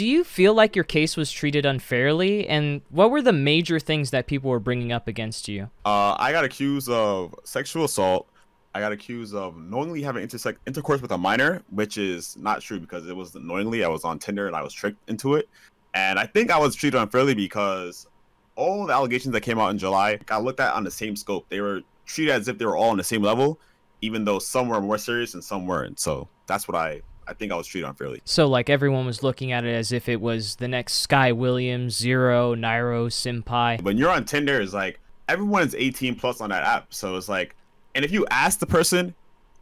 Do you feel like your case was treated unfairly? And what were the major things that people were bringing up against you? Uh, I got accused of sexual assault. I got accused of knowingly having intersect intercourse with a minor, which is not true because it was knowingly. I was on Tinder and I was tricked into it. And I think I was treated unfairly because all the allegations that came out in July got looked at on the same scope. They were treated as if they were all on the same level, even though some were more serious and some weren't. So that's what I I think I was treated unfairly. So like everyone was looking at it as if it was the next Sky Williams, Zero, Nairo, Senpai. When you're on Tinder, it's like everyone is 18 plus on that app. So it's like, and if you ask the person,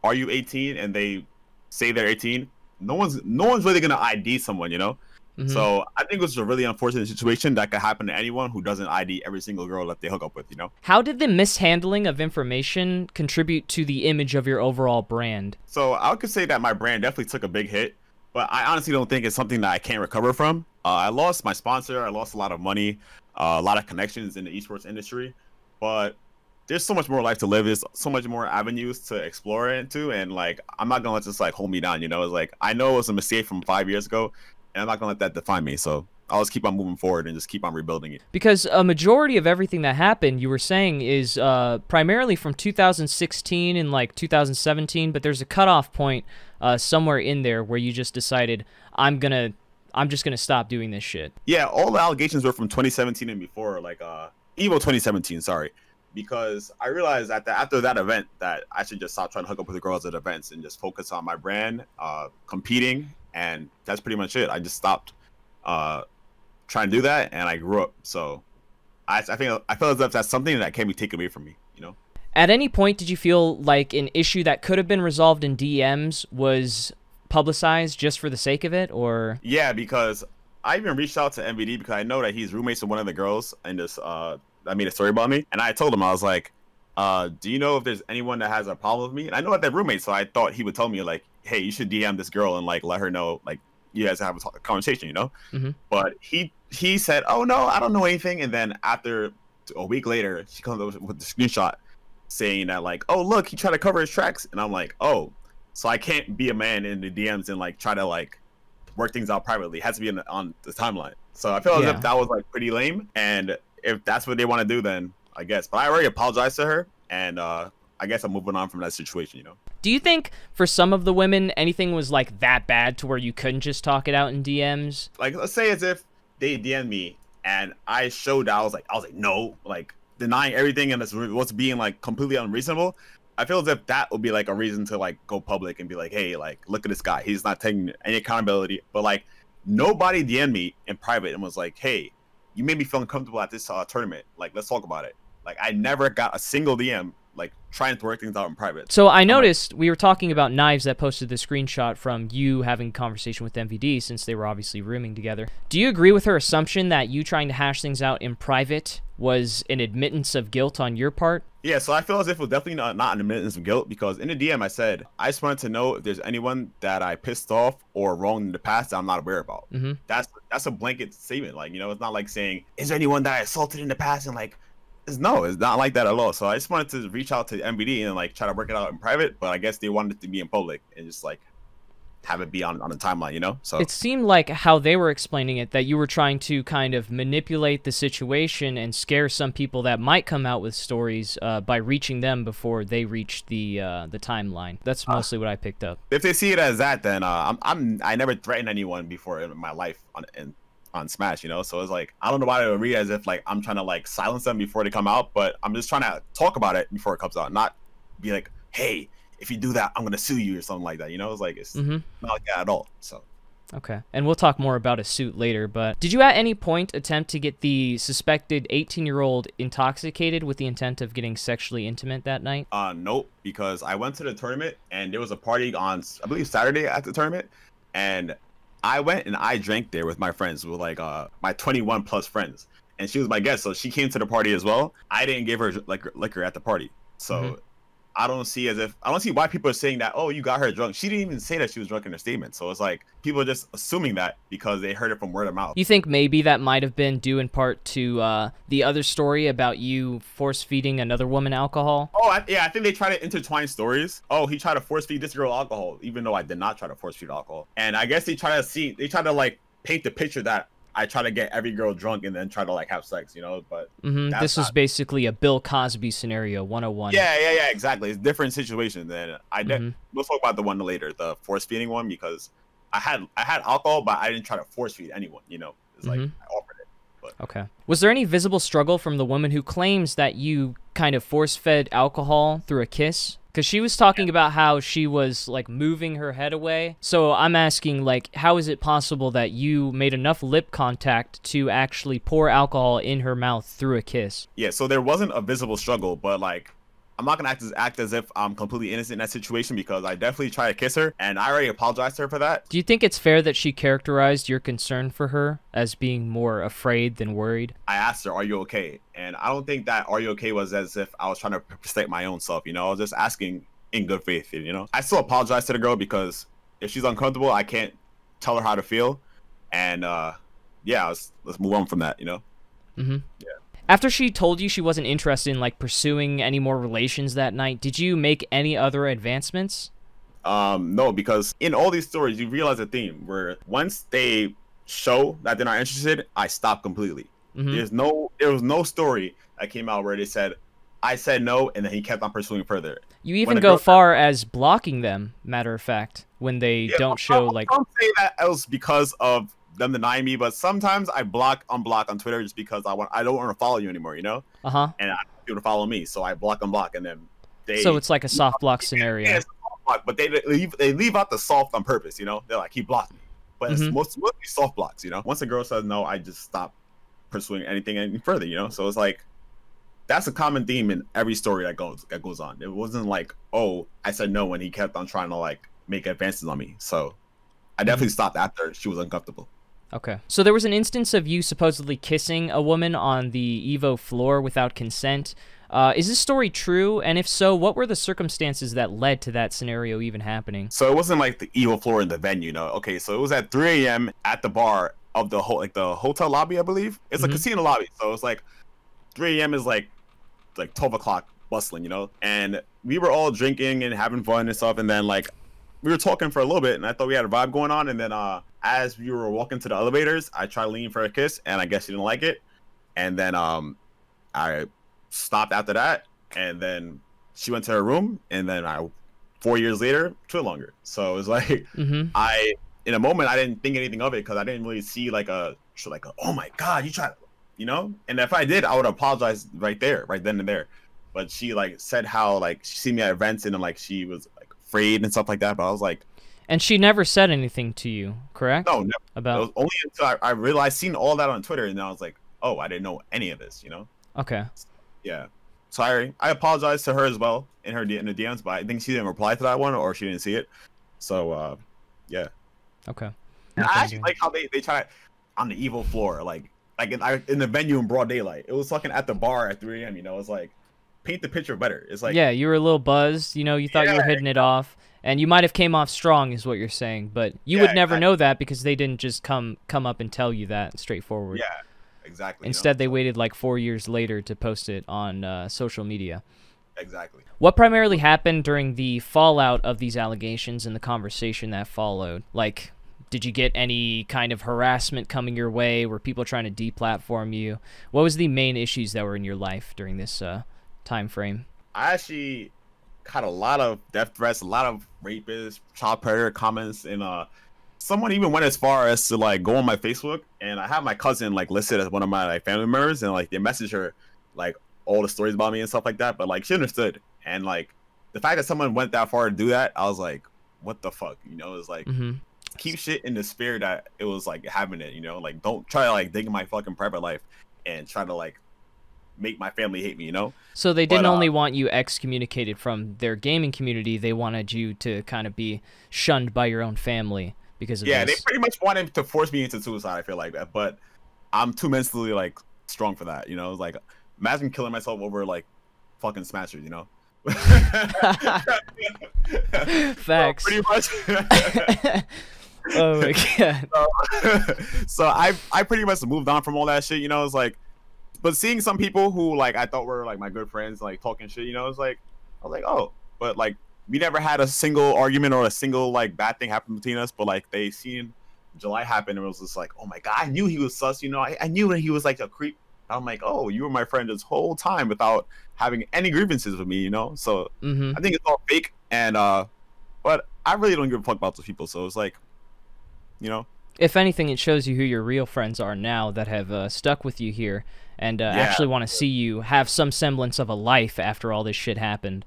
"Are you 18?" and they say they're 18, no one's no one's really gonna ID someone, you know. Mm-hmm. So I think it was a really unfortunate situation that could happen to anyone who doesn't ID every single girl that they hook up with, you know? How did the mishandling of information contribute to the image of your overall brand? So I could say that my brand definitely took a big hit, but I honestly don't think it's something that I can't recover from. Uh, I lost my sponsor, I lost a lot of money, uh, a lot of connections in the esports industry, but there's so much more life to live. There's so much more avenues to explore into, and like I'm not gonna let this like hold me down. You know, it's like I know it was a mistake from five years ago, and I'm not gonna let that define me. So I'll just keep on moving forward and just keep on rebuilding it. Because a majority of everything that happened, you were saying, is uh, primarily from 2016 and like 2017, but there's a cutoff point uh, somewhere in there where you just decided, I'm gonna, I'm just gonna stop doing this shit. Yeah, all the allegations were from 2017 and before, like uh, Evo 2017. Sorry. Because I realized that after that event that I should just stop trying to hook up with the girls at events and just focus on my brand, uh, competing, and that's pretty much it. I just stopped uh, trying to do that, and I grew up. So I, I think I feel as if that's something that can't be taken away from me. You know. At any point, did you feel like an issue that could have been resolved in DMs was publicized just for the sake of it, or? Yeah, because I even reached out to MVD because I know that he's roommates with one of the girls in this. Uh, I made a story about me, and I told him I was like, uh, "Do you know if there's anyone that has a problem with me?" And I know that they're roommates, so I thought he would tell me like, "Hey, you should DM this girl and like let her know like you guys have a conversation, you know." Mm-hmm. But he he said, "Oh no, I don't know anything." And then after a week later, she comes up with the screenshot saying that like, "Oh look, he tried to cover his tracks," and I'm like, "Oh, so I can't be a man in the DMs and like try to like work things out privately. It has to be the, on the timeline." So I feel yeah. as if that was like pretty lame, and if that's what they want to do, then I guess. But I already apologized to her, and uh, I guess I'm moving on from that situation. You know. Do you think for some of the women anything was like that bad to where you couldn't just talk it out in DMs? Like let's say as if they DM me and I showed I was like I was like no like denying everything and what's being like completely unreasonable. I feel as if that would be like a reason to like go public and be like, hey, like look at this guy. He's not taking any accountability. But like nobody DM'd me in private and was like, hey, you made me feel uncomfortable at this uh, tournament. Like let's talk about it. Like I never got a single DM like trying to work things out in private. So I noticed we were talking about knives that posted the screenshot from you having a conversation with MVD since they were obviously rooming together. Do you agree with her assumption that you trying to hash things out in private was an admittance of guilt on your part? Yeah, so I feel as if it was definitely not, not an admittance of guilt because in the DM I said I just wanted to know if there's anyone that I pissed off or wronged in the past that I'm not aware about. Mm-hmm. That's that's a blanket statement. Like you know, it's not like saying is there anyone that I assaulted in the past and like it's no, it's not like that at all. So I just wanted to reach out to MVD and like try to work it out in private, but I guess they wanted it to be in public and just like have it be on, on the timeline, you know? So it seemed like how they were explaining it that you were trying to kind of manipulate the situation and scare some people that might come out with stories uh, by reaching them before they reach the uh, the timeline. That's uh, mostly uh, what I picked up. If they see it as that, then uh, I'm I'm I never threatened anyone before in my life on in on Smash, you know. So it's like I don't know why they would read as if like I'm trying to like silence them before they come out, but I'm just trying to talk about it before it comes out, not be like, hey, if you do that, I'm gonna sue you or something like that. You know, it's like it's mm-hmm. not like that at all. So. Okay. And we'll talk more about a suit later, but did you at any point attempt to get the suspected 18 year old intoxicated with the intent of getting sexually intimate that night? Uh, nope, because I went to the tournament and there was a party on, I believe, Saturday at the tournament. And I went and I drank there with my friends, with like uh my 21 plus friends, and she was my guest, so she came to the party as well. I didn't give her like liquor at the party, so mm-hmm. I don't see as if I don't see why people are saying that. Oh, you got her drunk. She didn't even say that she was drunk in her statement. So it's like people are just assuming that because they heard it from word of mouth. You think maybe that might have been due in part to uh, the other story about you force feeding another woman alcohol? Oh, I, yeah. I think they try to intertwine stories. Oh, he tried to force feed this girl alcohol, even though I did not try to force feed alcohol. And I guess they try to see they try to like paint the picture that I try to get every girl drunk and then try to like have sex, you know. But hmm This was not- basically a Bill Cosby scenario 101. yeah, yeah, yeah, exactly. It's a different situation. Then I did. Mhm. We'll talk about the one later, the force feeding one, because I had I had alcohol, but I didn't try to force feed anyone. You know, it's like Mhm. I offered it. Okay. Was there any visible struggle from the woman who claims that you kind of force fed alcohol through a kiss? Because she was talking about how she was like moving her head away. So I'm asking, like, how is it possible that you made enough lip contact to actually pour alcohol in her mouth through a kiss? Yeah, so there wasn't a visible struggle, but like I'm not gonna act as act as if I'm completely innocent in that situation because I definitely tried to kiss her and I already apologized to her for that. Do you think it's fair that she characterized your concern for her as being more afraid than worried? I asked her, "Are you okay?" And I don't think that "Are you okay?" was as if I was trying to protect my own self. You know, I was just asking in good faith. You know, I still apologize to the girl because if she's uncomfortable, I can't tell her how to feel. And uh yeah, let's let's move on from that. You know. Mm-hmm. Yeah. After she told you she wasn't interested in like pursuing any more relations that night, did you make any other advancements? Um, no, because in all these stories, you realize a theme where once they show that they're not interested, I stop completely. Mhm. There's no, there was no story that came out where they said, I said no, and then he kept on pursuing further. You even go far as blocking them, matter of fact, when they Yeah, don't show some- like Some say that was because of them denying me, but sometimes I block, unblock on Twitter just because I want, I don't want to follow you anymore, you know, uh-huh. and I want you to follow me, so I block, unblock, and then they. So it's like a soft block scenario. Yeah, it's a soft block, but they leave they leave out the soft on purpose. You know, they're like he blocked me, but it's Mhm. most mostly soft blocks. You know, once a girl says no, I just stop pursuing anything any further. You know, so it's like that's a common theme in every story that goes that goes on. It wasn't like oh I said no when he kept on trying to like make advances on me. So I definitely stopped after she was uncomfortable. Okay. So there was an instance of you supposedly kissing a woman on the Evo floor without consent. Uh, is this story true? And if so, what were the circumstances that led to that scenario even happening? So it wasn't like the Evo floor in the venue, no. Okay, so it was at 3 a.m. at the bar of the whole like the hotel lobby, I believe. It's Mhm. a casino lobby, so it's like 3 a.m. is like like 12 o'clock bustling, you know. And we were all drinking and having fun and stuff, and then like we were talking for a little bit, and I thought we had a vibe going on, and then uh as we were walking to the elevators, I tried leaning for a kiss, and I guess she didn't like it, and then um I stopped after that, and then she went to her room, and then I four years later, two longer. So it was like Mm-hmm. I, in a moment, I didn't think anything of it because I didn't really see like a like a, oh my god, you tried, you know. And if I did, I would apologize right there, right then and there. But she like said how like she seen me at events and like she was afraid and stuff like that. But I was like, And she never said anything to you, correct? no, never. It About was only until I, I realized seen all that on Twitter, and I was like, oh, I didn't know any of this, you know. okay. Yeah. Sorry, I apologize to her as well in her in the DMs, but I think she didn't reply to that one or she didn't see it. So uh, yeah. Okay. And I actually like how they, they try on the Evo floor, like like in, I, in the venue in broad daylight. It was fucking at the bar at 3 a.m. You know, it's like paint the picture better. It's like yeah, you were a little buzzed. You know, you thought you were hitting it off, and you might have came off strong, is what you're saying. But you Yeah, would never exactly. know that because they didn't just come come up and tell you that straightforward. yeah, exactly. you know? Instead, they So- waited like four years later to post it on uh, social media. exactly. What primarily happened during the fallout of these allegations and the conversation that followed? Like, did you get any kind of harassment coming your way? Were people trying to deplatform you? What was the main issues that were in your life during this uh, time frame? I actually got a lot of death threats, a lot of rapist, child predator comments, and uh, someone even went as far as to like go on my Facebook, and I have my cousin like listed as one of my like family members, and like they message her like all the stories about me and stuff like that, but like she understood, and like the fact that someone went that far to do that, I was like, what the fuck, you know? It's like hmm keep shit in the spirit that it was like having it, you know? Like don't try to like dig in my fucking private life and try to like make my family hate me, you know? So they didn't uh, only want you excommunicated from their gaming community; they wanted you to kind of be shunned by your own family because of yeah, this. they pretty much wanted to force me into suicide. I feel like that, but I'm too mentally like strong for that. You know, it's like imagine killing myself over like fucking smashers. You know. Facts. So, pretty much. oh my god. so, so I I pretty much moved on from all that shit. You know, it's like, but seeing some people who like I thought were like my good friends like talking shit. You know, it's like I was like, oh, but like we never had a single argument or a single like bad thing happen between us. But like they seen July happen and it was just like, oh my god, I knew he was sus. You know, I, I knew that he was like a creep. I'm like, oh, you were my friend this whole time without having any grievances with me. You know, so Mm-hmm. I think it's all fake. And uh, but I really don't give a fuck about those people. So it's like, you know, If anything, it shows you who your real friends are now that have uh, stuck with you here and uh, Yeah. actually want to see you have some semblance of a life after all this shit happened.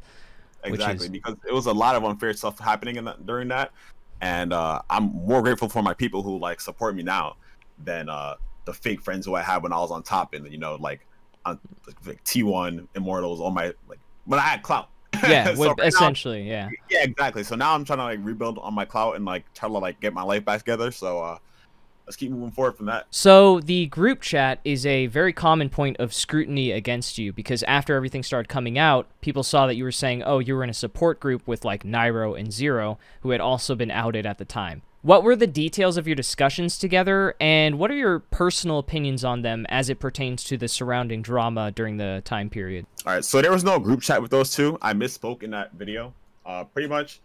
Exactly is- because it was a lot of unfair stuff happening in that, during that, and uh, I'm more grateful for my people who like support me now than uh, the fake friends who I had when I was on top and you know like on like T1 Immortals on my like when I had clout. Yeah, So with- right now- essentially, yeah. yeah, exactly. So now I'm trying to like rebuild on my clout and like try to like get my life back together. So uh, let's keep moving forward from that. So the group chat is a very common point of scrutiny against you because after everything started coming out, people saw that you were saying, "Oh, you were in a support group with like Nairo and Zero, who had also been outed at the time." What were the details of your discussions together, and what are your personal opinions on them as it pertains to the surrounding drama during the time period? All right, so there was no group chat with those two. I misspoke in that video. Uh, pretty much,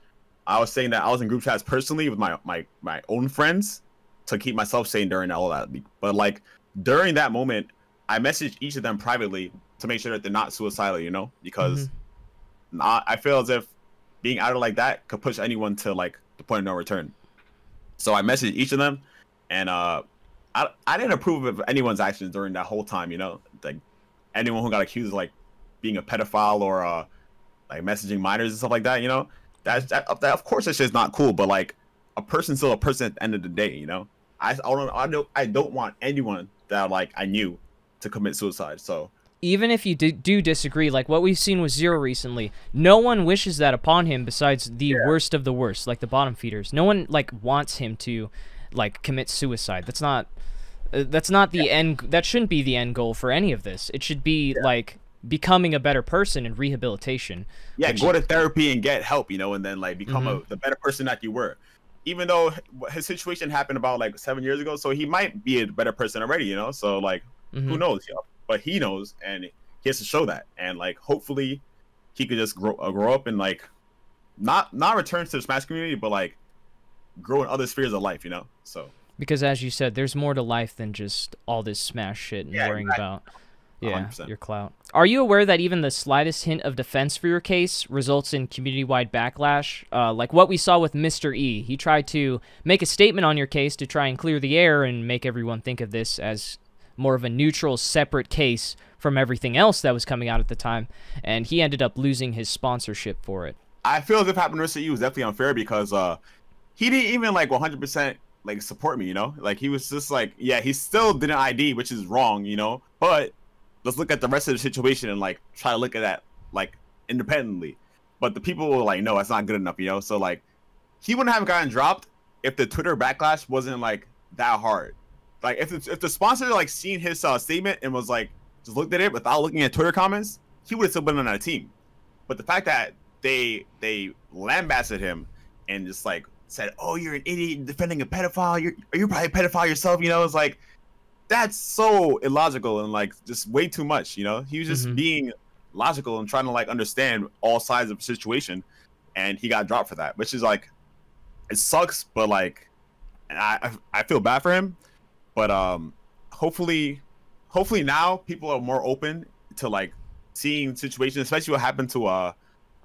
I was saying that I was in group chats personally with my my my own friends to keep myself sane during all that. But like during that moment, I messaged each of them privately to make sure that they're not suicidal. You know, because not, I feel as if being outed like that could push anyone to like the point of no return. So I messaged each of them, and uh, I I didn't approve of anyone's actions during that whole time. You know, like anyone who got accused of like being a pedophile or uh like messaging minors and stuff like that, you know, that's that, that of course that's just not cool. But like a person's still a person at the end of the day, you know. I I don't I don't I don't want anyone that like I knew to commit suicide. So even if you do, do disagree, like what we've seen with Zero recently, no one wishes that upon him besides the worst of the worst, like the bottom feeders. No one like wants him to like commit suicide. That's not uh, that's not the end that shouldn't be the end goal for any of this. It should be like becoming a better person and rehabilitation. yeah, go to therapy and get help, you know, and then like become Mm-hmm. a the better person that you were. Even though his situation happened about like seven years ago, so he might be a better person already, you know. So like Mhm. who knows, you know? But he knows, and he has to show that, and like hopefully he could just grow uh, grow up and like not not return to the Smash community, but like grow in other spheres of life, you know. So Because as you said, there's more to life than just all this smash shit and Yeah, worrying exactly. about yeah, 100%. your clout. Are you aware that even the slightest hint of defense for your case results in community-wide backlash? Uh, like what we saw with Mr. E. He tried to make a statement on your case to try and clear the air and make everyone think of this as more of a neutral, separate case from everything else that was coming out at the time, and he ended up losing his sponsorship for it. I feel as if happened to you was definitely unfair because uh he didn't even like 100% like support me, you know? Like he was just like, yeah, he still didn't ID, which is wrong, you know? But let's look at the rest of the situation and like try to look at that like independently. But the people were like, no, that's not good enough, you know? So like he wouldn't have gotten dropped if the Twitter backlash wasn't like that hard. Like if if the sponsor like seen his uh, statement and was like just looked at it without looking at Twitter comments, he would have still been on that team. But the fact that they they lambasted him and just like said, "Oh, you're an idiot defending a pedophile. You're you're probably a pedophile yourself." You know, it's like that's so illogical and like just way too much. You know, he was just Mhm. being logical and trying to like understand all sides of the situation, and he got dropped for that, which is like it sucks, but like and I I feel bad for him, but um hopefully hopefully now people are more open to like seeing situations, especially what happened to uh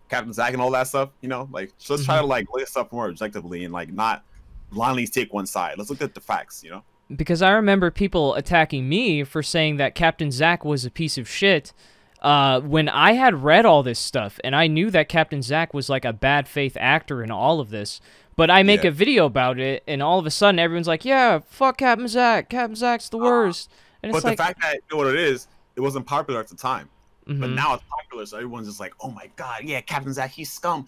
Captain Zack and all that stuff. You know, like so let's try to like look at stuff more objectively and like not blindly take one side. Let's look at the facts. You know. Because I remember people attacking me for saying that Captain Zack was a piece of shit. Uh, when I had read all this stuff and I knew that Captain Zack was like a bad faith actor in all of this, but I make Yeah. a video about it and all of a sudden everyone's like, "Yeah, fuck Captain Zack. Captain Zack's the worst." And But the like, fact that you know what it is, it wasn't popular at the time. But mhm. now it's popular, so everyone's just like, "Oh my god, yeah, Captain Zack, he's scum."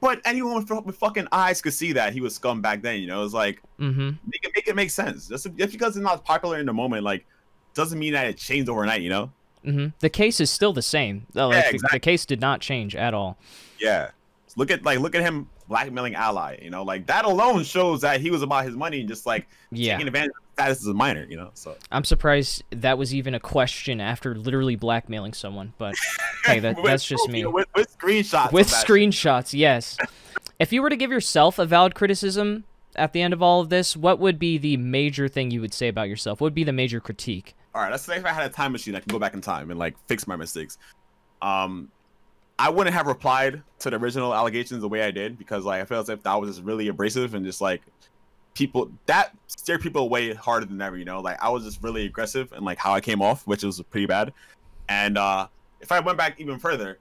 But anyone with, with fucking eyes could see that he was scum back then. You know, it's like mm-hmm. make it make it make sense. Just, just because it's not popular in the moment, like doesn't mean that it changed overnight. You know? Mhm. The case is still the same. Like, Yeah, the- the, case did not change at all. Yeah. Look at like look at him blackmailing ally. You know, like that alone shows that he was about his money and just like Yeah. taking advantage of status as a minor. You know, so I'm surprised that was even a question after literally blackmailing someone, but hey, that, that's just me. with, with screenshots. with screenshots yes if you were to give yourself a valid criticism at the end of all of this, what would be the major thing you would say about yourself? What would be the major critique? All right, let's say if I had a time machine, I can go back in time and like fix my mistakes. Um, I wouldn't have replied to the original allegations the way I did because like I feel as if that was just really abrasive and just like people that scared people away harder than ever. You know, like I was just really aggressive and like how I came off, which was pretty bad. And uh, if I went back even further,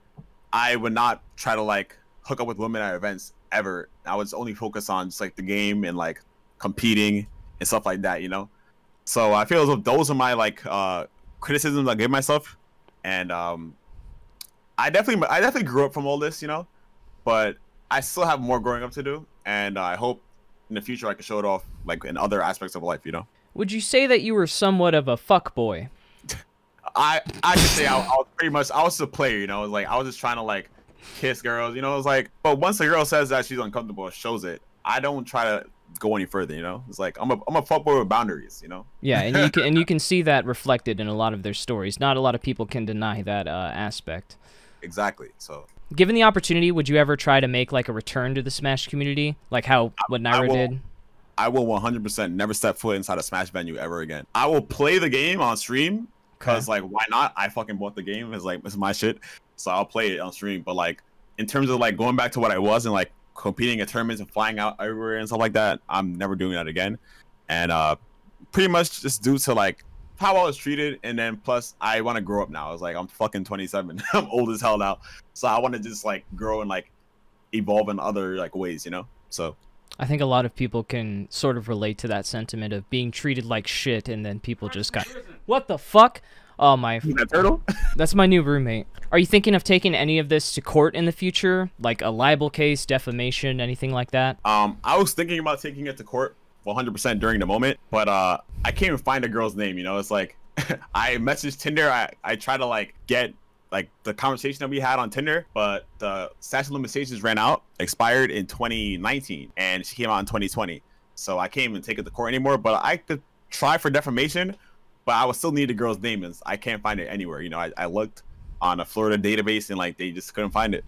I would not try to like hook up with women at events ever. I was only focused on just like the game and like competing and stuff like that. You know, so I feel as if those are my like uh, criticisms I give myself, and um, I definitely I definitely grew up from all this, you know, but I still have more growing up to do, and uh, I hope in the future I can show it off like in other aspects of life, you know. Would you say that you were somewhat of a fuck boy? I I could say I, I, was pretty much I was a player, you know. It was like I was just trying to like kiss girls, you know. It was like, but once a girl says that she's uncomfortable, shows it. I don't try to go any further, you know. It's like I'm a I'm a fuckboy with boundaries, you know. Yeah, and you can and you can see that reflected in a lot of their stories. Not a lot of people can deny that uh, aspect. Exactly. So, given the opportunity, would you ever try to make like a return to the Smash community, like how what Nairo did? I will 100% never step foot inside a Smash venue ever again. I will play the game on stream because okay. like why not? I fucking bought the game. It's like it's my shit, so I'll play it on stream. But like in terms of like going back to what I was and like competing in tournaments and flying out everywhere and stuff like that, I'm never doing that again. And uh, pretty much just due to like how I was treated, and then plus I want to grow up now. I was like, I'm fucking 27. I'm old as hell now, so I want to just like grow and like evolve in other like ways, you know. So I think a lot of people can sort of relate to that sentiment of being treated like shit, and then people just got what the fuck. Oh my! That turtle? That's my new roommate. Are you thinking of taking any of this to court in the future, like a libel case, defamation, anything like that? Um, I was thinking about taking it to court 100% during the moment, but uh, I can't even find a girl's name. You know, it's like I messaged Tinder. I I try to like get like the conversation that we had on Tinder, but the statute of limitations ran out, expired in 2019, and she came out in 2020. So I can't even take it to court anymore. But I could try for defamation, but I would still need the girl's name, and I can't find it anywhere. You know, I, I looked on a Florida database, and like they just couldn't find it.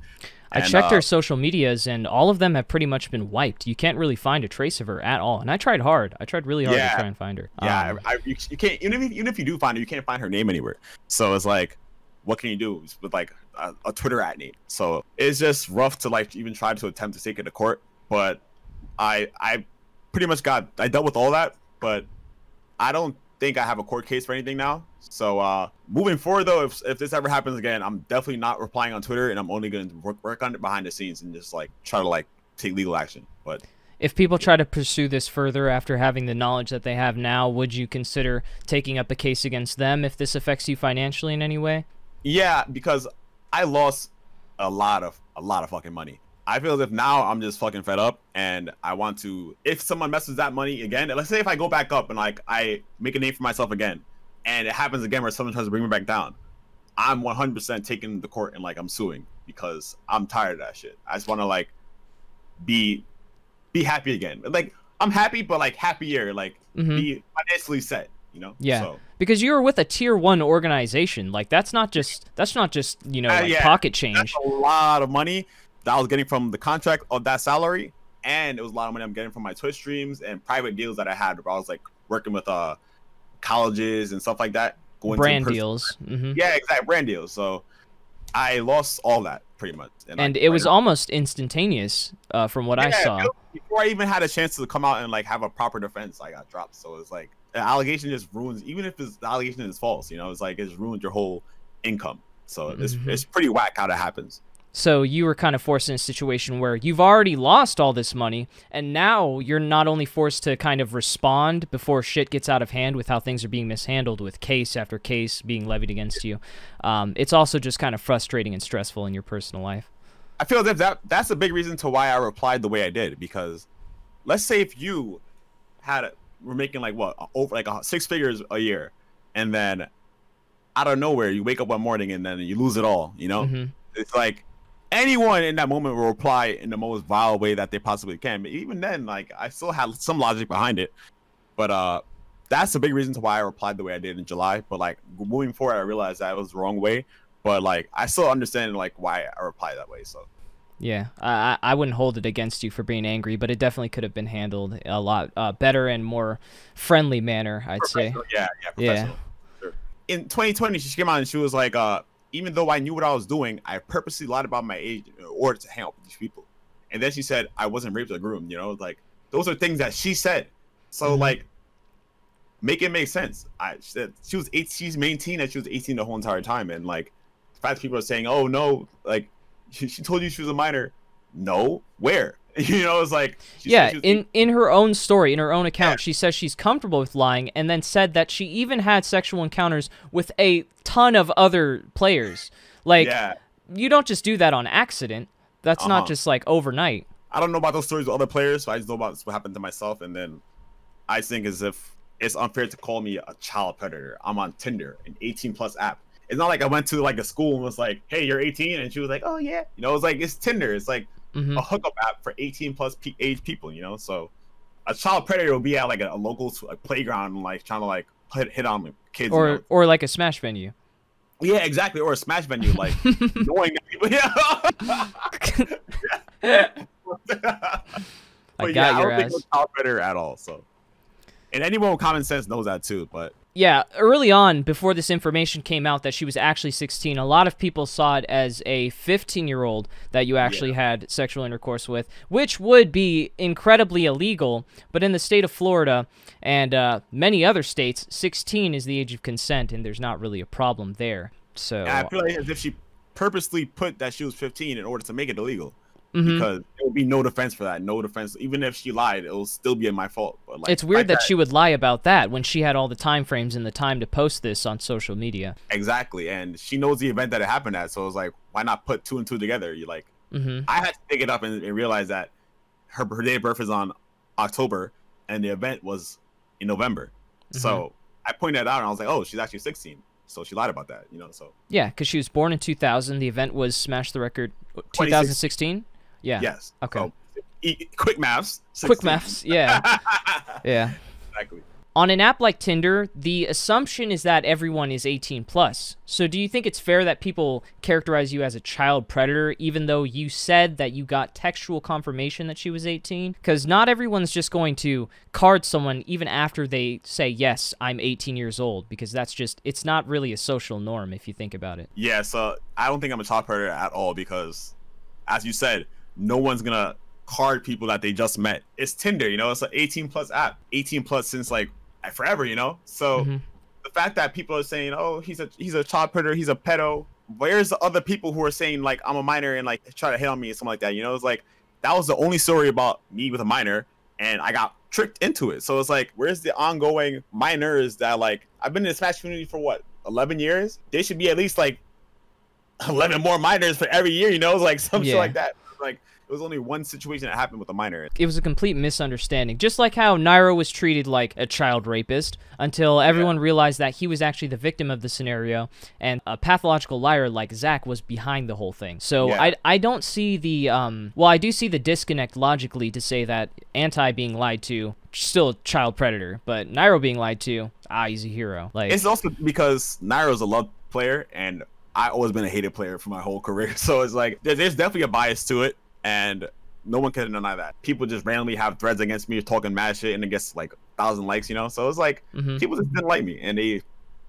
I and, checked uh, her social medias, and all of them have pretty much been wiped. You can't really find a trace of her at all. And I tried hard. I tried really hard Yeah. to try and find her. Yeah, Um, I, you, you can't even if, even if you do find her, you can't find her name anywhere. So it's like, what can you do with like a, a Twitter at name? So it's just rough to like even try to attempt to take it to court. But I I pretty much got I dealt with all that, but I don't think I have a court case for anything now. So uh moving forward though, if if this ever happens again, I'm definitely not replying on Twitter, and I'm only going to work work on it behind the scenes and just like try to like take legal action. But if people try to pursue this further after having the knowledge that they have now, would you consider taking up a case against them if this affects you financially in any way? Yeah, because I lost a lot of a lot of fucking money. I feel as if now I'm just fucking fed up and I want to if someone messes that money again, let's say if I go back up and like I make a name for myself again and it happens again where someone tries to bring me back down, I'm 100% taking the court and like I'm suing because I'm tired of that shit. I just want to like be be happy again. Like I'm happy but like happier, like Mhm. be financially set, you know? Yeah. So, Because you were with a tier one organization. Like that's not just that's not just you know Uh, like yeah, pocket that's change. a lot of money that I was getting from the contract of that salary, and it was a lot of money I'm getting from my Twitch streams and private deals that I had. Where I was like working with uh colleges and stuff like that. Going to Brand deals. hmm Yeah, exact brand deals. So I lost all that pretty much, And I- it was I- almost instantaneous uh, from what I saw. before I even had a chance to come out and like have a proper defense. I got dropped, so it's like an allegation just ruins. Even if it's, the allegation is false, you know, it's like it's ruined your whole income. So it's Mhm. it's pretty whack how that happens. So you were kind of forced in a situation where you've already lost all this money, and now you're not only forced to kind of respond before shit gets out of hand with how things are being mishandled with case after case being levied against you. Um, it's also just kind of frustrating and stressful in your personal life. I feel that, that that's a big reason to why I replied the way I did because let's say if you had a, we're making like what over like a, six figures a year and then out of nowhere you wake up one morning and then you lose it all you know Mhm. it's like anyone in that moment will reply in the most vile way that they possibly can but even then like I still had some logic behind it but uh that's a big reason to why I replied the way I did in July but like moving forward I realized that was the wrong way but like I still understand like why I replied that way so Yeah, I I wouldn't hold it against you for being angry, but it definitely could have been handled a lot uh, better and more friendly manner. I'd say. Yeah, yeah, Yeah. Sure. In 2020, she came out and she was like, uh, even though I knew what I was doing, I purposely lied about my age in order to hang out with these people. And then she said I wasn't raped or groomed. You know, like those are things that she said. So Mhm. like, make it make sense. I said she was eight. She's maintained that she was 18 the whole entire time, and like, the fact that people are saying, "Oh no," like she, she told you she was a minor. No, where? You know, it's like yeah, in in her own story, in her own account, she says she's comfortable with lying, and then said that she even had sexual encounters with a ton of other players. Like, yeah. you don't just do that on accident. That's not Uh-huh. just like overnight. I don't know about those stories with other players, but I just know about what happened to myself. And then I think as if it's unfair to call me a child predator. I'm on Tinder, an 18 plus app. It's not like I went to like a school and was like, "Hey, you're 18," and she was like, "Oh yeah," you know. It's like it's Tinder. It's like hmm a hookup app for 18 plus pe- age people, you know. So a child predator will be at like a, a local like, playground and like trying to like hit, hit on kids. you Or know? or like a smash venue. yeah, exactly. Or a smash venue, like knowing that people. Yeah. I got yeah, your I don't ass. think I'm better at all. So, and anyone with common sense knows that too. But Yeah, early on, before this information came out that she was actually 16, a lot of people saw it as a 15 year old that you actually had sexual intercourse with, which would be incredibly illegal. But in the state of Florida and uh, many other states, 16 is the age of consent, and there's not really a problem there. So, I feel like as if she purposely put that she was 15 in order to make it illegal. Mhm. Because there will be no defense for that. No defense. Even if she lied, it will still be in my fault. But like, it's weird like that she would lie about that when she had all the time frames and the time to post this on social media. exactly, and she knows the event that it happened at. So it's like, why not put two and two together? You like, hmm I had to pick it up and, and realize that her her day of birth is on October, and the event was in November. Mm-hmm. So I pointed that out, and I was like, oh, she's actually 16. So she lied about that, you know. So Yeah, because she was born in 2000. The event was Smash the Record 2016. Yeah. yes, Okay. So, e- quick maths. Quick maths. Yeah. yeah. exactly. On an app like Tinder, the assumption is that everyone is 18 plus. So do you think it's fair that people characterize you as a child predator even though you said that you got textual confirmation that she was 18? Cuz not everyone's just going to card someone even after they say, "Yes, I'm 18 years old," because that's just it's not really a social norm if you think about it. Yeah, so I don't think I'm a child predator at all because, as you said, no one's gonna card people that they just met. It's Tinder, you know, it's an 18 plus app, 18 plus since like forever, you know. So Mhm. the fact that people are saying, "Oh, he's a he's a child predator, he's a pedo," where's the other people who are saying like I'm a minor and like try to hit on me and something like that? You know, it's like that was the only story about me with a minor, and I got tricked into it. So it's like, where's the ongoing minors that like I've been in the Smash community for what 11 years? There should be at least like 11 more minors for every year. You know, it's like some shit like that. Like it was only one situation that happened with a minor. it was a complete misunderstanding. Just like how Nairo was treated like a child rapist until everyone realized that he was actually the victim of the scenario and a pathological liar like Zack was behind the whole thing. So Yeah. I, I don't see the um well I do see the disconnect logically to say that anti being lied to still a child predator, but Nairo being lied to ah he's a hero. Like It's also because Nairo's a love player, and I always been a hated player for my whole career. So it's like there's definitely a bias to it, and no one can deny that. People just randomly have threads against me, talking mad shit, and it gets like a thousand likes, you know. So it's like mhm. people just didn't like me, and they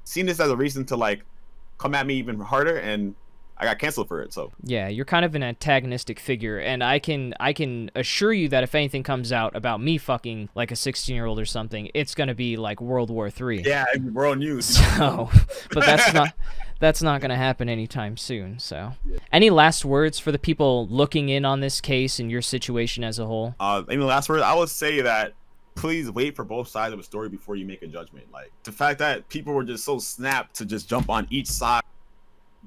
seen this as a reason to like come at me even harder, and I got canceled for it. So Yeah, you're kind of an antagonistic figure, and I can I can assure you that if anything comes out about me fucking like a 16 year old or something, it's gonna be like World War Three. yeah, world news. So, but that's not that's not gonna happen anytime soon. So, any last words for the people looking in on this case and your situation as a whole? Uh, any last word? I would say that please wait for both sides of a story before you make a judgment. Like the fact that people were just so snapped to just jump on each side.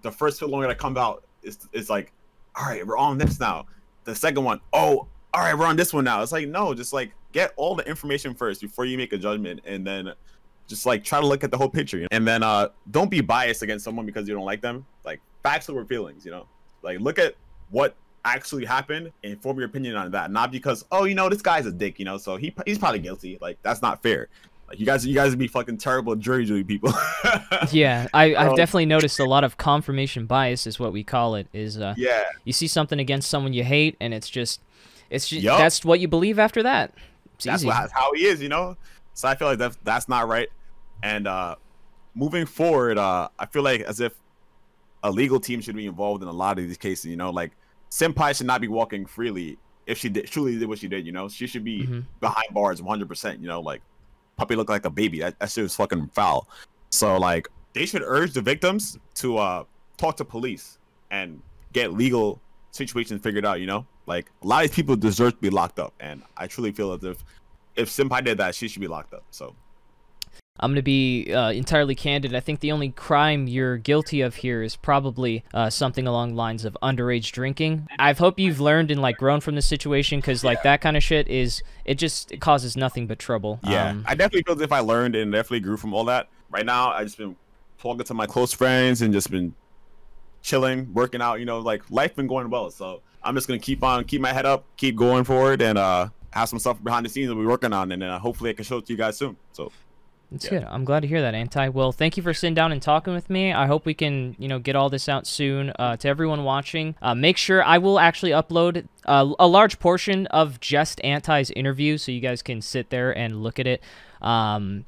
The first film that come out is is like, all right, we're on this now. The second one, oh, all right, we're on this one now. It's like no, just like get all the information first before you make a judgment, and then just like try to look at the whole picture. you know? And then uh, don't be biased against someone because you don't like them. Like facts over feelings, you know. Like look at what actually happened and form your opinion on that not because oh you know this guy's a dick you know so he he's probably guilty like that's not fair Like you guys, you guys would be fucking terrible jury duty people. yeah, I, I've Um, definitely noticed a lot of confirmation bias, is what we call it. Is uh, yeah, you see something against someone you hate, and it's just, it's just Yup. that's what you believe after that. It's that's what, how he is, you know. So I feel like that's that's not right. And uh moving forward, uh I feel like as if a legal team should be involved in a lot of these cases. You know, like Senpai should not be walking freely if she did, truly did what she did. You know, she should be Mhm. behind bars 100. percent You know, like puppy looked like a baby. That, that shit was fucking foul. So like they should urge the victims to uh talk to police and get legal situations figured out. You know, like a lot of these people deserve to be locked up, and I truly feel as if if Senpai did that, she should be locked up. So I'm gonna be uh, entirely candid. I think the only crime you're guilty of here is probably uh, something along the lines of underage drinking. I hope you've learned and like grown from this situation, because like that kind of shit is it just it causes nothing but trouble. yeah, Um, I definitely feel as if I learned and definitely grew from all that. Right now, I've just been talking to my close friends and just been chilling, working out. You know, like life been going well. So I'm just gonna keep on, keep my head up, keep going forward, and uh have some stuff behind the scenes that we're working on, and uh, hopefully I can show it to you guys soon. So It's Yeah. good. I'm glad to hear that, Anti. Well, thank you for sitting down and talking with me. I hope we can, you know, get all this out soon. Uh, to everyone watching, uh, make sure I will actually upload uh, a large portion of just Anti's interview, so you guys can sit there and look at it um,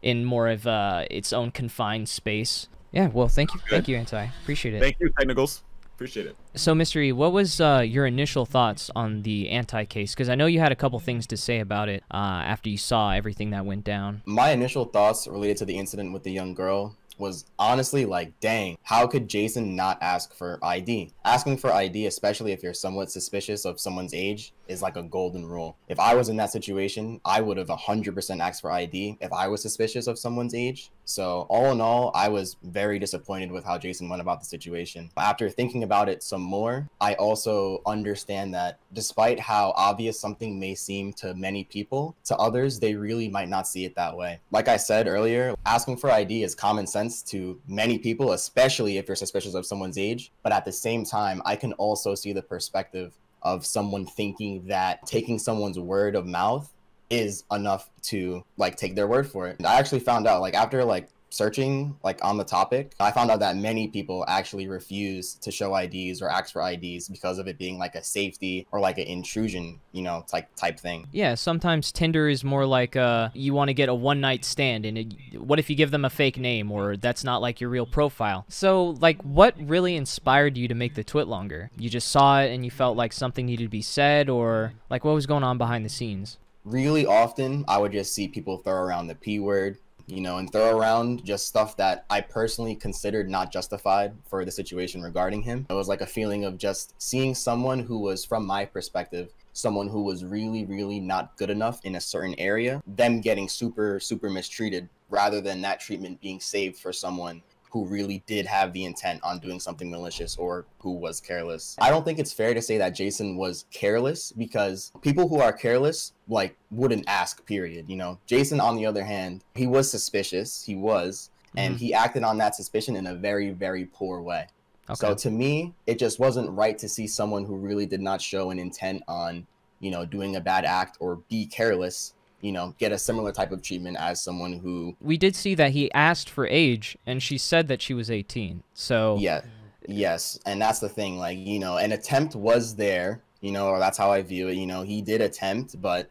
in more of uh, its own confined space. Yeah. Well, thank you, thank you, Anti. Appreciate it. thank you, technicals. Appreciate it. so, Mystery, what was uh, your initial thoughts on the Anti case? Because I know you had a couple things to say about it uh, after you saw everything that went down. my initial thoughts related to the incident with the young girl was honestly like, dang, how could Jason not ask for ID? Asking for ID, especially if you're somewhat suspicious of someone's age, is like a golden rule. If I was in that situation, I would have 100% asked for ID if I was suspicious of someone's age. So, all in all, I was very disappointed with how Jason went about the situation. After thinking about it some more, I also understand that despite how obvious something may seem to many people, to others, they really might not see it that way. Like I said earlier, asking for ID is common sense to many people, especially if you're suspicious of someone's age. But at the same time, I can also see the perspective of someone thinking that taking someone's word of mouth is enough to like take their word for it. And I actually found out like after like searching like on the topic, I found out that many people actually refuse to show IDs or ask for IDs because of it being like a safety or like an intrusion, you know, type type thing. Yeah, sometimes Tinder is more like uh, you want to get a one night stand, and it, what if you give them a fake name or that's not like your real profile? So, like, what really inspired you to make the TwitLonger? You just saw it and you felt like something needed to be said, or like what was going on behind the scenes? really often I would just see people throw around the P word, you know, and throw around just stuff that I personally considered not justified for the situation regarding him. It was like a feeling of just seeing someone who was, from my perspective, someone who was really, really not good enough in a certain area, them getting super, super mistreated rather than that treatment being saved for someone who really did have the intent on doing something malicious or who was careless. I don't think it's fair to say that Jason was careless because people who are careless like wouldn't ask period, you know. Jason on the other hand, he was suspicious, he was, and Mhm. he acted on that suspicion in a very very poor way. Okay. So to me, it just wasn't right to see someone who really did not show an intent on, you know, doing a bad act or be careless, you know, get a similar type of treatment as someone who we did see that he asked for age, and she said that she was 18. So Yeah. Yes. And that's the thing. Like, you know, an attempt was there, you know, or that's how I view it. You know, he did attempt, but,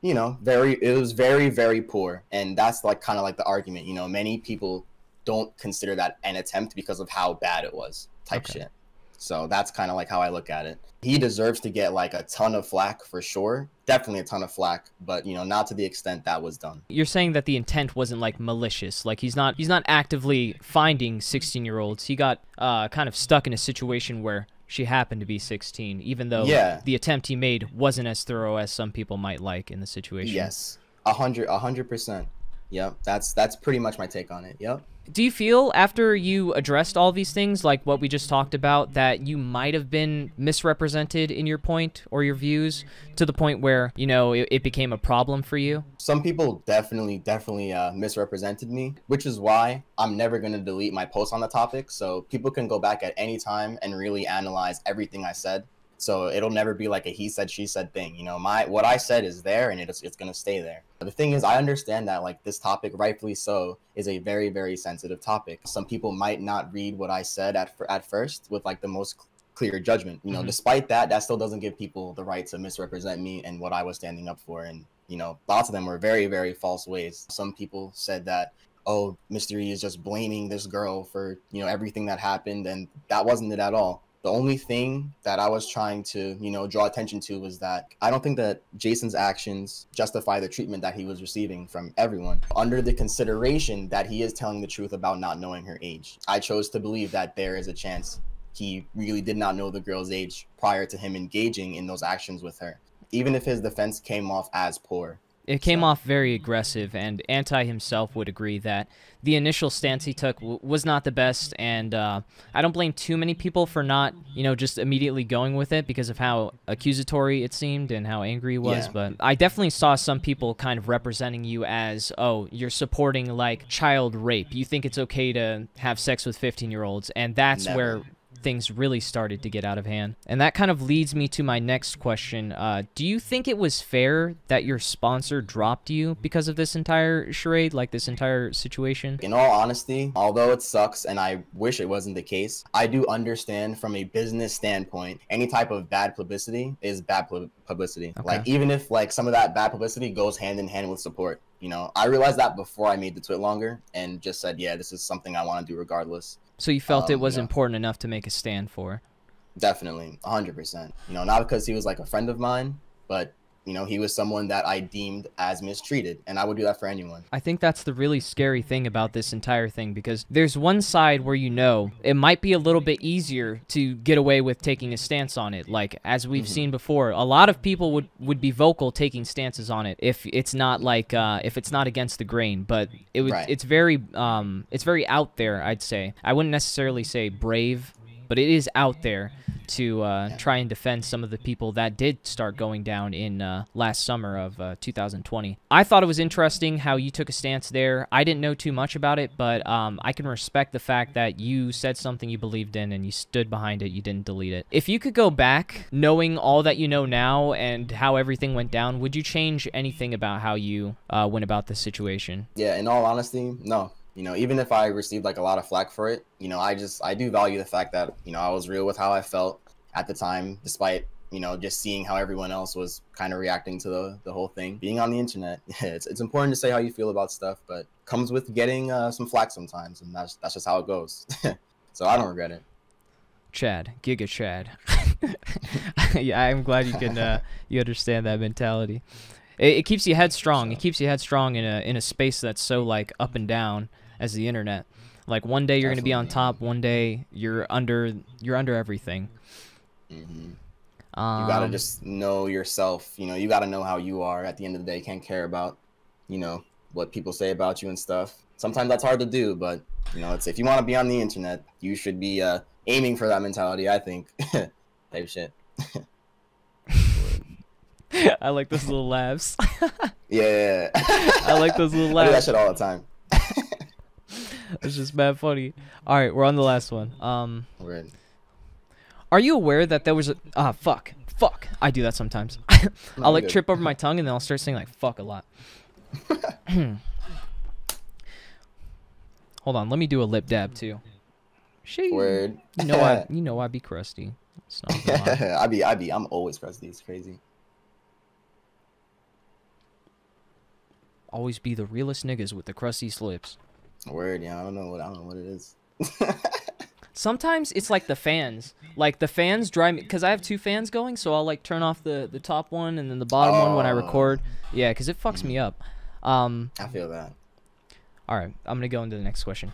you know, very, it was very, very poor. And that's like kind of like the argument. You know, many people don't consider that an attempt because of how bad it was, type Okay. shit. So that's kind of like how I look at it. He deserves to get like a ton of flack for sure. Definitely a ton of flack, but, you know, not to the extent that was done. you're saying that the intent wasn't like malicious like he's not he's not actively finding 16 year olds he got uh kind of stuck in a situation where she happened to be 16 even though Yeah. the attempt he made wasn't as thorough as some people might like in the situation Yes. A hundred, a hundred percent. Yep. That's, that's pretty much my take on it. Yep. Do you feel after you addressed all these things like what we just talked about that you might have been misrepresented in your point or your views to the point where you know it, it became a problem for you? Some people definitely definitely uh, misrepresented me which is why i'm never going to delete my post on the topic. So people can go back at any time and really analyze everything i said So it'll never be like a he said she said thing. You know, my what I said is there and it's it's gonna stay there. But the thing is, I understand that like this topic, rightfully so, is a very very sensitive topic. Some people might not read what I said at at first with like the most clear judgment. You know, mm-hmm. despite that, that still doesn't give people the right to misrepresent me and what I was standing up for. And you know, lots of them were very very false ways. Some people said that oh, Mystery is just blaming this girl for, you know, everything that happened. And that wasn't it at all. The only thing that I was trying to, you know, draw attention to was that I don't think that Jason's actions justify the treatment that he was receiving from everyone. Under the consideration that he is telling the truth about not knowing her age, I chose to believe that there is a chance he really did not know the girl's age prior to him engaging in those actions with her. Even if his defense came off as poor, it came so. off very aggressive, and Anti himself would agree that the initial stance he took was not the best, and uh, I don't blame too many people for not, you know, just immediately going with it because of how accusatory it seemed and how angry he was. Yeah. But I definitely saw some people kind of representing you as, oh, you're supporting like child rape. You think it's okay to have sex with 15 year olds, and that's Never. where things really started to get out of hand. And that kind of leads me to my next question. Uh, do you think it was fair that your sponsor dropped you because of this entire charade, like this entire situation? In all honesty, although it sucks and I wish it wasn't the case, I do understand from a business standpoint, any type of bad publicity is bad publicity. Okay. Like even if like some of that bad publicity goes hand in hand with support. You know, I realized that before I made the TwitLonger and just said, yeah, this is something I want to do regardless. So you felt um, it was important enough to make a stand for? Definitely, 100%. You know, not because he was like a friend of mine, but you know, he was someone that I deemed as mistreated, and I would do that for anyone. I think that's the really scary thing about this entire thing because there's one side where you know it might be a little bit easier to get away with taking a stance on it. Like as we've mm-hmm. seen before, a lot of people would would be vocal taking stances on it if it's not like uh, if it's not against the grain. But it was right. it's very um it's very out there. I'd say I wouldn't necessarily say brave, but it is out there to uh, try and defend some of the people that did start going down in uh, last summer of uh, 2020. I thought it was interesting how you took a stance there. I didn't know too much about it, but um, I can respect the fact that you said something you believed in and you stood behind it. You didn't delete it. If you could go back, knowing all that you know now and how everything went down, would you change anything about how you uh, went about the situation? Yeah, in all honesty, no you know even if i received like a lot of flack for it you know i just i do value the fact that you know i was real with how i felt at the time despite you know just seeing how everyone else was kind of reacting to the, the whole thing. Being on the internet it's, it's important to say how you feel about stuff but comes with getting uh, some flack sometimes and that's that's just how it goes. So i don't regret it. Chad giga chad. Yeah i'm glad you can uh, you understand that mentality. It, it keeps you headstrong it keeps you headstrong in a in a space that's so like up and down as the internet. Like one day you're going to be on top, one day you're under you're under everything. Mm-hmm. Um, you gotta just know yourself. You know, you gotta know how you are. At the end of the day, can't care about, you know, what people say about you and stuff. Sometimes that's hard to do, but you know, it's if you want to be on the internet, you should be uh, aiming for that mentality. I think, type shit. I like those little laughs. yeah, I like those little laughs. I do that shit all the time. it's just bad funny. All right, we're on the last one. Um, we're Are you aware that there was a ah fuck fuck? I do that sometimes. I'll like trip over my tongue and then I'll start saying like fuck a lot. Hold on, let me do a lip dab too. She, Word. You know I you know I be crusty. I be I be I'm always crusty. It's crazy. Always be the realest niggas with the crusty slips. Word, yeah, I don't know what I don't know what it is. Sometimes it's like the fans. Like the fans drive me because I have two fans going, so I'll like turn off the the top one and then the bottom oh. one when I record. Yeah, because it fucks me up. Um, I feel that. All right, I'm gonna go into the next question.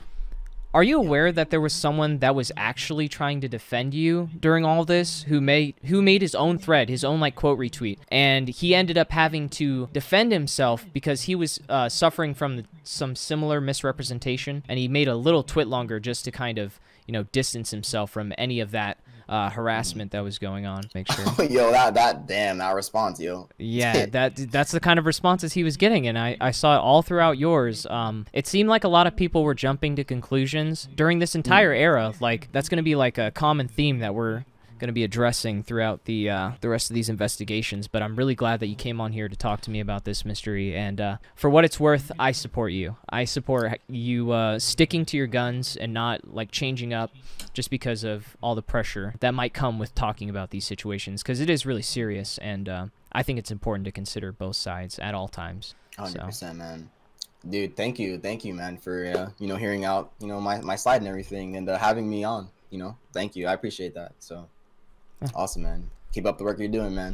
Are you aware that there was someone that was actually trying to defend you during all this who made who made his own thread, his own like quote retweet, and he ended up having to defend himself because he was uh, suffering from some similar misrepresentation, and he made a little TwitLonger just to kind of you know distance himself from any of that uh, harassment that was going on. Make sure. yo, that that damn that response, yo. yeah, that that's the kind of responses he was getting, and I I saw it all throughout yours. Um, it seemed like a lot of people were jumping to conclusions during this entire era. Like that's gonna be like a common theme that we're going to be addressing throughout the uh, the rest of these investigations. But I'm really glad that you came on here to talk to me about this mystery. And uh, for what it's worth, I support you. I support you uh, sticking to your guns and not like changing up just because of all the pressure that might come with talking about these situations because it is really serious. And uh, I think it's important to consider both sides at all times. Hundred percent, man. Dude, thank you, thank you, man, for uh, you know hearing out you know my my side and everything, and uh, having me on. You know, thank you, I appreciate that. So, awesome, man. Keep up the work you're doing, man.